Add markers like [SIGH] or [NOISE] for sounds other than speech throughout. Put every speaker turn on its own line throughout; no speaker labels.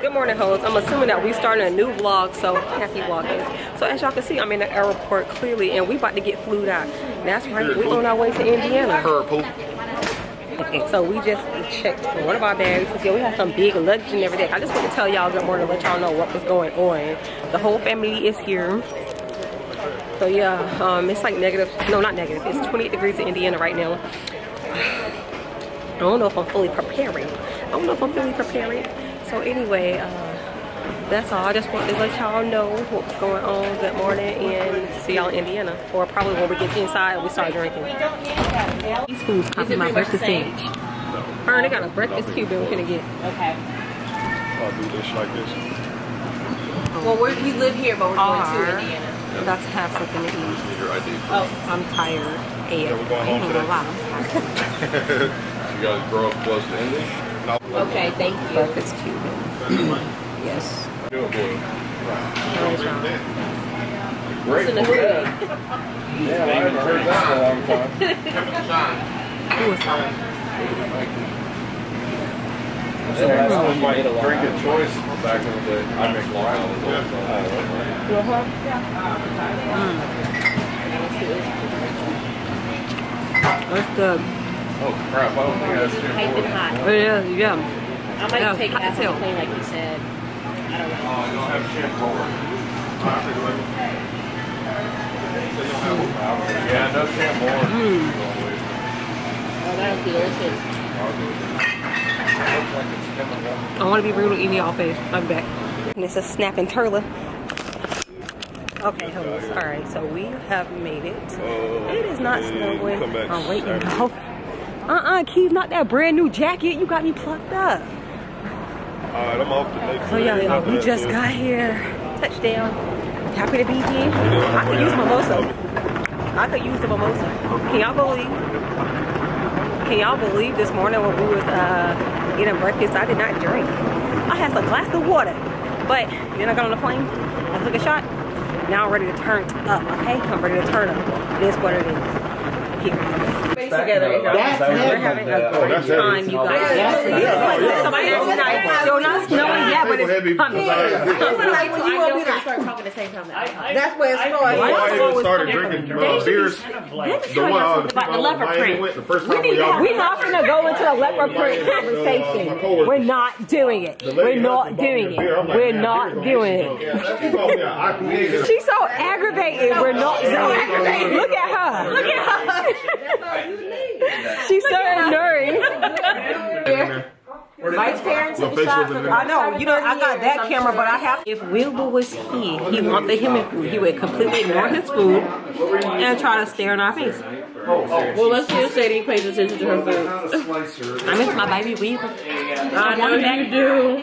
Good morning, hoes. I'm assuming that we starting a new vlog, so happy vlogging. So as y'all can see, I'm in the airport clearly, and we about to get flued out. That's right, we on our way to Indiana. So we just checked one of our bags. Yeah, we have some big luggage and everything. I just want to tell y'all good morning, let y'all know what was going on. The whole family is here. So yeah, um, it's like negative, no not negative, it's 28 degrees in Indiana right now. [SIGHS] I don't know if I'm fully preparing. I don't know if I'm fully preparing. So anyway, uh, that's all. I just wanted to let y'all know what's going on. Good morning and see y'all in Indiana. Or probably when we get inside we start drinking. These foods copy my breakfast sandwich. Fern, they got a breakfast cube we're gonna get.
Okay.
I'll do this like this.
Well, we're, we live here, but we're going to
Alright.
Indiana.
About to have something to eat.
Your ID.
Oh,
I'm tired. Hey,
Yeah, we're going home
ain't
today.
gonna lie, I'm tired. [LAUGHS]
You guys grow up close to Indy? No.
okay. Thank you.
Breakfast cube. [CLEARS THROAT] yes.
Do it, boy.
That was wrong.
Great.
in the hood.
Yeah, I haven't heard that in a long time.
Who was that?
That was my drink of choice back in the day. I make Long Island all the time. Mm.
That's good.
Oh crap, I don't think I see
Piping hot.
Oh, yeah, yeah.
I might
Yeah,
take
hot
half
as hell.
of the plane, like you said. I don't know.
Oh, I don't have shampoo. Yeah, no shampoo. Hmm.
Oh, that'll be delicious.
I want to be rude and eat y'all face. I'm back. And it's a snapping turtle. Okay, hoes. All right, so we have made it. Oh, it is not snowing.
come back
Oh, wait,
Saturday.
no. Uh-uh, Keith, not that brand new jacket. You got me plucked up.
Alright, I'm off the next
So yeah, y'all, we just got here. Touchdown. Happy to be here. I could use mimosa. I could use the mimosa. Can y'all believe? Can y'all believe this morning when we was uh, eating breakfast, I did not drink. I had a glass of water. But then I got on the plane, I took a shot. Now I'm ready to turn up, okay? I'm ready to turn up. It is what it is. Here. Face together, y'all. We're having a
Oh,
great
that's heavy.
time, you guys. Yes, like somebody every night. So not snowing yet, but it's
Heavy.
coming.
Like when you want me to start talking the same time.
That's where it starts.
Why
Why
I even started drinking uh, beers. The one, the
about the
people
leopard print.
the first time we
we're not gonna go into a leopard print conversation. We're not doing it. We're not doing it. We're not doing it.
it.
She's so aggravated. We're not doing it. Look at her. Look at her. She's so annoying.
Vice parents
Your
in the shop. I know, you know, I got that camera, but I have.
If Wilbur was here, he wanted the human food. He would completely ignore his food and try to stare in our face.
Well, let's just say he pays attention to her food.
I miss my baby Weaver.
I know you do.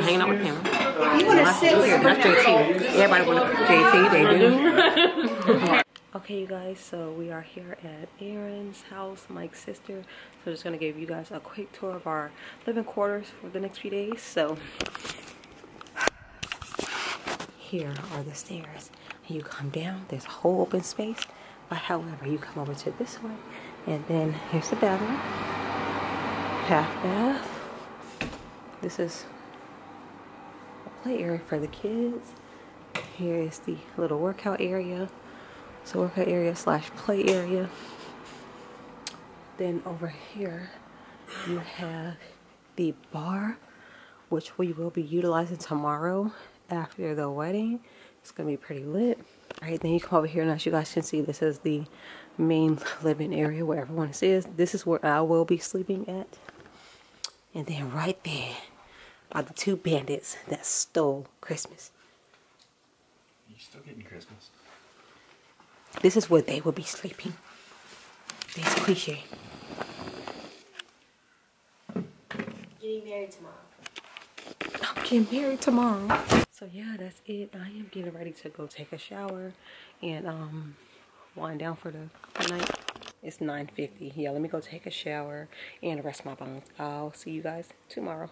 hanging out with him. That's weird. That's JT. Everybody want to JT. They do. [LAUGHS] okay, you guys. So we are here at Aaron's house, Mike's sister. So just gonna give you guys a quick tour of our living quarters for the next few days. So here are the stairs. You come down. There's a whole open space. But however, you come over to this way, and then here's the bathroom. Half bath. This is a play area for the kids. Here is the little workout area. So workout area slash play area. Then over here you have the bar, which we will be utilizing tomorrow after the wedding. It's gonna be pretty lit. All right, then you come over here and as you guys can see, this is the main living area where everyone is. This is where I will be sleeping at. And then right there are the two bandits that stole Christmas.
You still getting Christmas?
This is where they will be sleeping. It's cliche.
Getting married tomorrow.
I'm getting married tomorrow. So yeah, that's it. I am getting ready to go take a shower and um wind down for the night. It's 9.50. Yeah, let me go take a shower and rest my bones. I'll see you guys tomorrow.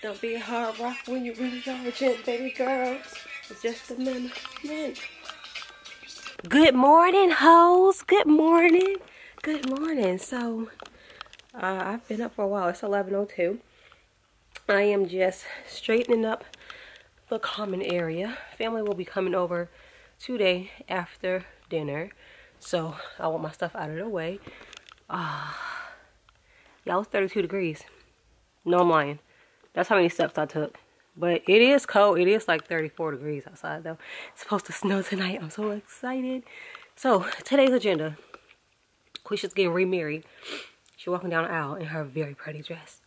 Don't be a hard rock when you really are a gent, baby girl. It's just a minute. Good morning, hoes. Good morning. Good morning. So, uh, I've been up for a while. It's 11.02. I am just straightening up the common area. Family will be coming over today after dinner. So I want my stuff out of the way. Uh, y'all, it's 32 degrees. No, I'm lying. That's how many steps I took. But it is cold. It is like 34 degrees outside though. It's supposed to [LAUGHS] snow tonight. I'm so excited. So today's agenda. Quisha's getting remarried. She's walking down the aisle in her very pretty dress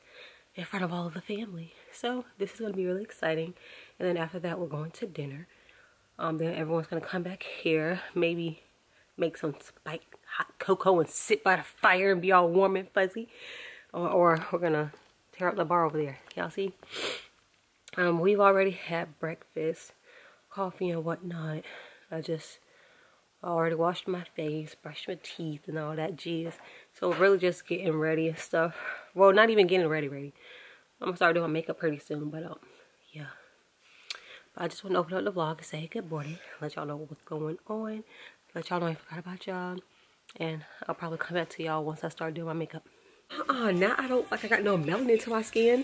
in front of all of the family. So this is going to be really exciting. And then after that, we're going to dinner. Um, then everyone's going to come back here. Maybe make some spiked hot cocoa and sit by the fire and be all warm and fuzzy. Or, or we're going to tear up the bar over there. Y'all see? Um, we've already had breakfast, coffee and whatnot. I just already washed my face, brushed my teeth and all that jizz. So really just getting ready and stuff. Well, not even getting ready ready. I'm gonna start doing makeup pretty soon, but um, yeah. But I just want to open up the vlog and say good morning. Let y'all know what's going on. Let y'all know I forgot about y'all. And I'll probably come back to y'all once I start doing my makeup. Uh-uh, now I don't, like I got no melanin to my skin.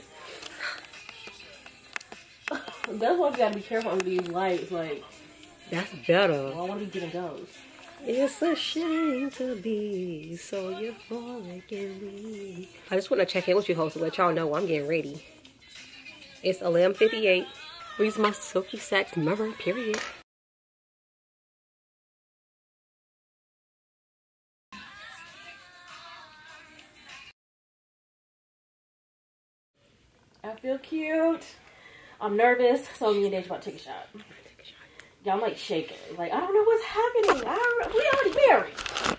That's why you gotta be careful on these lights. Like,
That's better.
I want to be getting those.
It's a shame to be so euphoric and weak. I just want to check in with you hoes to let y'all know I'm getting ready. It's 11.58. These my silky sacks number, period.
I feel cute. I'm nervous, so me and Dave about to take a shot. Yeah, I'm like shaking. Like, I don't know what's happening. I, we already married.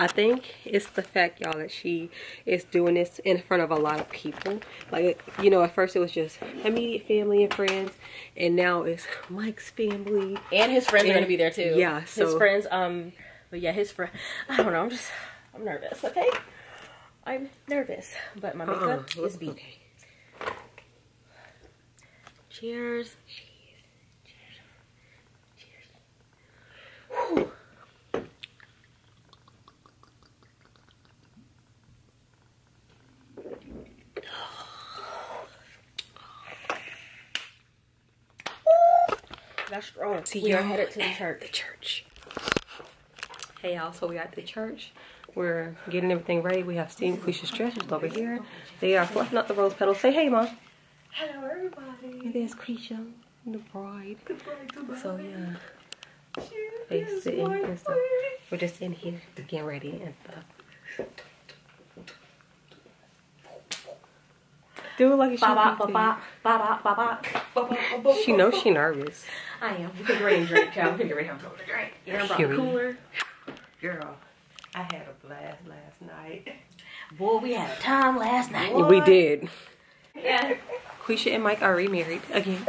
I think it's the fact, y'all, that she is doing this in front of a lot of people. Like, you know, at first it was just immediate family and friends, and now it's Mike's family.
And his friends are gonna be there too.
yeah,
his
so-
friends. Um, but yeah, his friend. I don't know. I'm just, I'm nervous. Okay, I'm nervous, but my makeup
Uh-uh.
is beat.
Okay. Cheers.
That's strong.
See,
we are headed to the church.
The church. Hey y'all, so we at the church. We're getting everything ready. We have steamed Quisha's dresses over here. They are fluffing up the rose petals. Say hey, mom.
Hello, everybody.
And there's Quisha, the bride. So yeah, they sitting and stuff. We're just in here getting ready and stuff. Do it like a
Ba ba ba ba ba ba ba ba.
She knows she nervous.
I am. We can get ready to drink, child. We can get ready to have a drink. You know, brought the
Period.
cooler.
Girl, I had a blast last night.
Boy, we had a time last night.
We did.
Yeah.
Quisha and Mike are remarried again.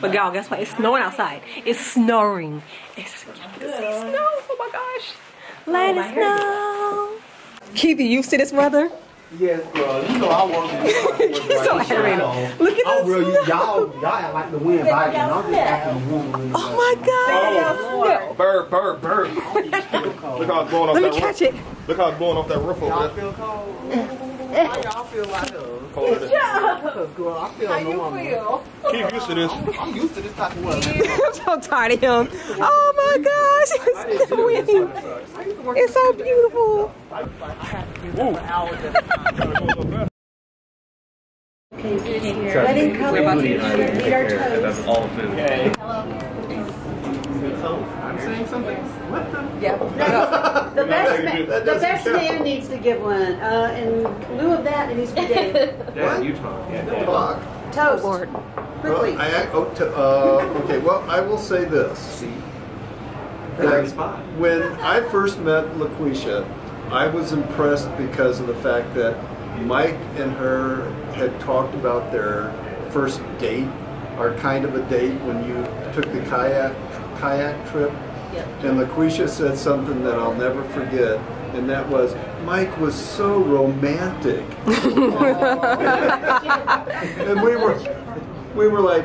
But y'all, guess what? It's snowing outside. It's snowing. It's see snow. Oh my gosh. Let it snow. Keith, you used to this weather?
Yes, bro. You know I work in this
He's so aggravated. Look at
I'm
this.
real. Y'all, y'all act like the wind biting. I'm just acting the wind.
Oh my god.
Bird, bird, bird. Look how it's blowing off
Let me
that
catch
roof.
it.
Look how it's blowing off that roof
Y'all
over there.
feel cold? Eh. How y'all feel like us?
Colder than-
Cause girl, I feel normal.
Keep used to this.
I'm used to this type of weather. [LAUGHS]
I'm so tired of him. Oh my gosh. It's snowing. It's so beautiful. We're about to eat our toast.
That's all food.
I'm saying something. What the? Yeah. [LAUGHS]
The best, man, the best man needs to give one. Uh, in lieu of that, it needs to be Dave. [LAUGHS]
Yeah, Utah. Yeah.
Fuck.
Toast.
Lord.
Quickly.
Well, I, oh, to, uh, okay, well, I will say this.
Great
That
spot.
when I first met LaQuisha, I was impressed because of the fact that Mike and her had talked about their first date, or kind of a date when you took the kayak kayak trip. And LaQuisha said something that I'll never forget, and that was Mike was so romantic. [LAUGHS] and we were we were like,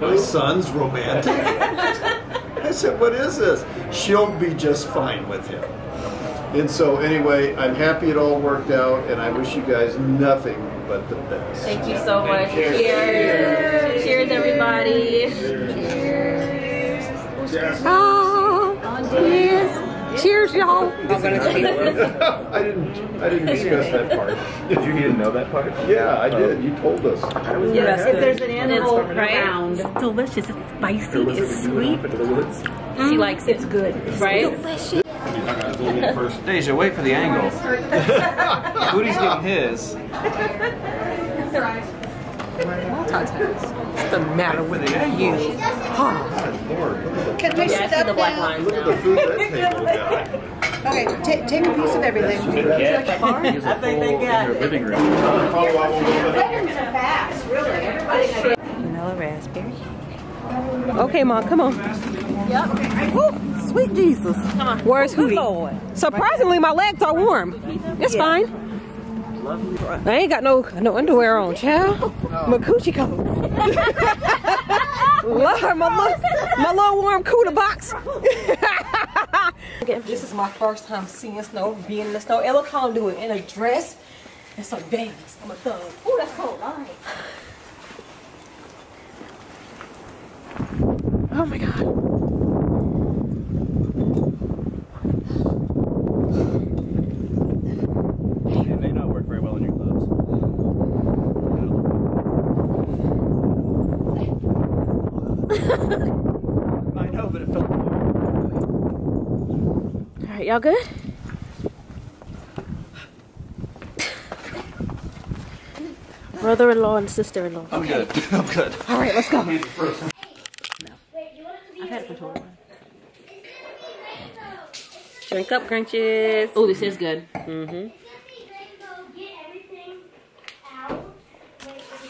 my son's romantic. I said, what is this? She'll be just fine with him. And so anyway, I'm happy it all worked out, and I wish you guys nothing but the best.
Thank you so much. Cheers. Cheers, everybody.
Oh, cheers. Cheers, y'all. [LAUGHS]
I didn't. I didn't discuss that part.
Did you didn't know that part?
Yeah, I did. You told us.
Yeah,
If there's an animal
right?
around,
It's delicious. It's spicy.
Was
It's
it when you
sweet.
went off into the woods?
She mm-hmm. likes it.
it's good.
Right?
Deja, wait for the angle. Booty's getting his.
What's the matter with you?
Lord, look at
Can we
Yeah, I
sit
see
up
the black
now?
lines
the, look
now.
at the food that table got.
Okay, ta- take a piece of everything.
I think they got it. living room.
Vanilla raspberry. Okay, mom, come on. Yep. Ooh, sweet Jesus. Come on. Where's oh, Hootie? Surprisingly, my legs are warm. It's fine. I ain't got no no underwear on, child. My coochie coat. [LAUGHS] Lord, my little, my little warm cooler box. [LAUGHS] this is my first time seeing snow, being in the snow. Ella can't do it in a dress and some bangs. I'm a thug. Ooh, that's cold. All right. Oh my god.
It may not work very well in your gloves. I know, but it felt.
All right, y'all good? Brother-in-law and sister-in-law.
I'm good. [LAUGHS] I'm good.
All right, let's go.
I've had a controller.
Drink up, Grinches.
Oh, this is good.
Mm-hmm.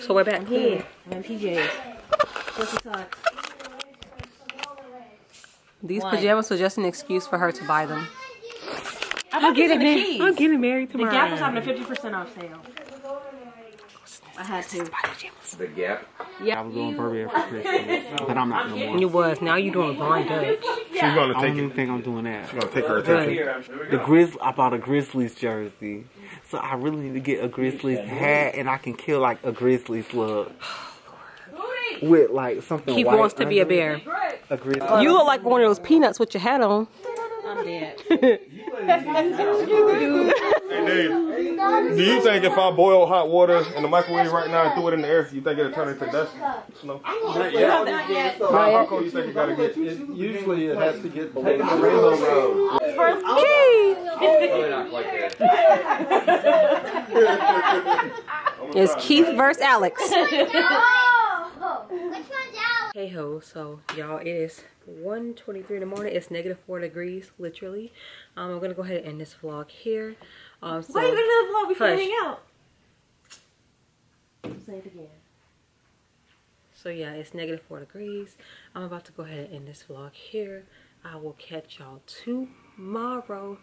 So we're back here.
And PJs.
These
Why?
pajamas were just an excuse for her to buy them.
I'm
I'm getting
the
married.
keys.
I'm getting married
The. Gap was having a 50% off sale. I had to.
The gap.
Yeah.
I was doing Burberry for Christmas, but I'm not no more.
You was. Now you doing blind Dutch.
She's gonna
I
take
don't even think I'm doing that.
She's gonna take her
Good.
attention.
The Grizz, I bought a Grizzlies jersey, so I really need to get a Grizzlies hat, and I can kill like a Grizzlies look with like something.
He wants to be a bear.
A Grizzlies.
You look like one of those peanuts with your hat on.
I'm dead. [LAUGHS]
Hey Dave, do you think if I boil hot water in the microwave right now and threw it in the air, you think it'll turn into dust? Snow? How, how cold you think it gotta get?
It, usually it has to get below the rainbow road.
Probably not quite there.
It's Keith versus Alex.
Oh, which one's out?
Hey ho, so y'all, it is 1.23 in the morning. It's negative 4 degrees, literally. Um, I'm gonna go ahead and end this vlog here. Um, so,
Why are you gonna do the vlog before
Hush.
we hang out? Say it again.
So yeah, it's negative 4 degrees. I'm about to go ahead and end this vlog here. I will catch y'all tomorrow.